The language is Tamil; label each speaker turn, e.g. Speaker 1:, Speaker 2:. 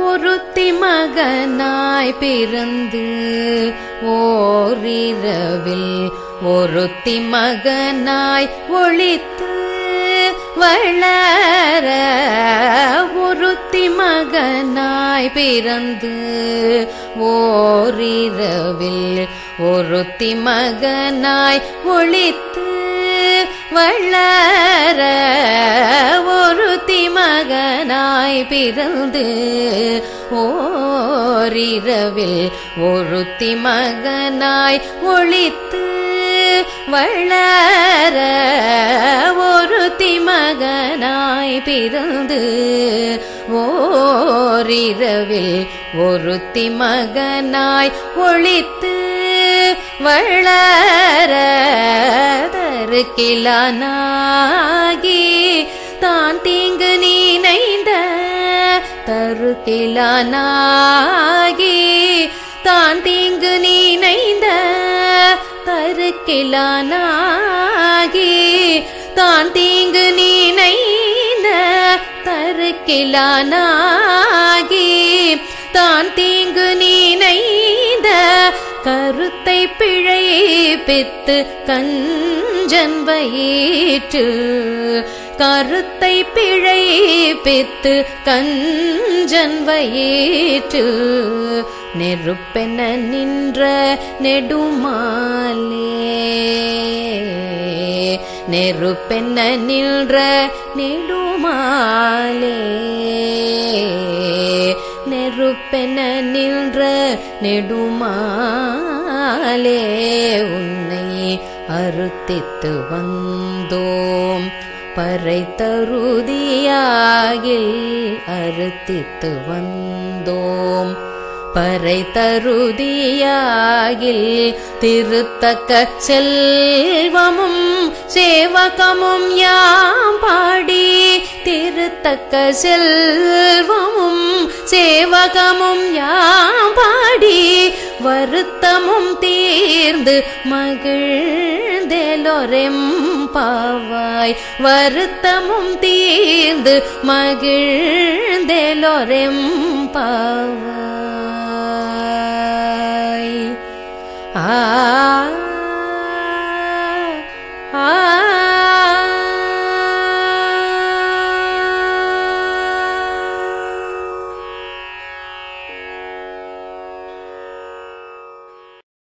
Speaker 1: ஒருத்தி மகனாய் பிறந்து ஓரிரவில் ஒருத்தி மகனாய் ஒழித்து வளர ஒருத்தி மகனாய் பிறந்து ஓரிரவில் ஒருத்தி மகனாய் ஒழித்து வளர ஒருத்தி மகன் மகனாய் பிறந்து ஓரிரவில் ஒருத்தி மகனாய் ஒழித்து வளர ஒருத்தி மகனாய் பிறந்து ஓரிரவில் ஒருத்தி மகனாய் ஒழித்து வளர தருக்கிலானாகி தருக்கிலானாகி தான் தீங்கு நீனைந்த தருக்கிலானாகி தான் தீங்கு நீனைந்த தருக்கிலானாகி தான் தீங்கு நீனைந்த கருத்தை பிழை பித்து கஞ்சன் வயிற்று கருத்தை பிழை பித்து கஞ்சன் வயிற்று. நெருப்பென நின்ற நெடுமாலே. நெருப்பென நின்ற நெடுமாலே. நெருப்பென நின்ற நெடுமாலே. உன்னை அறுத்தித்து வந்தோம். பறை தருதியாகில் அறுத்தித்து வந்தோம். பறை தருதியாகில் திருத்தக்க செல்வமும் சேவகமும் யாம் பாடி. திருத்தக்க செல்வமும் சேவகமும் யாம் பாடி. வருத்தமும் தீர்ந்து மகிழ் பாவாய் வருத்தமும் தீர்ந்து மகிழ்ந்தெலொரெம்பாவாய். ஆ